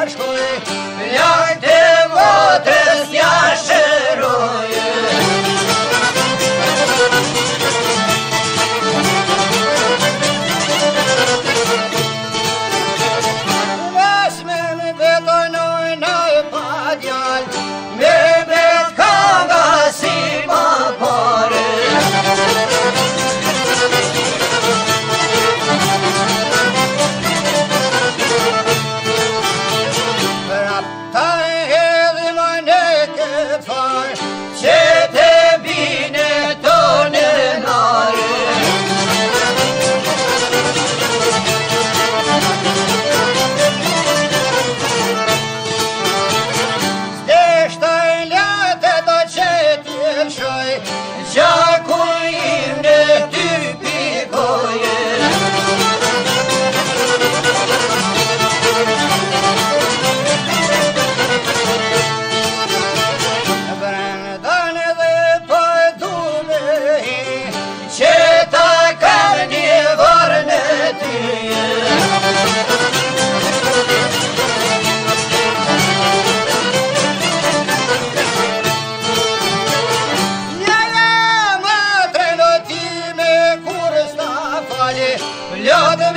hoi, ja, 야, 내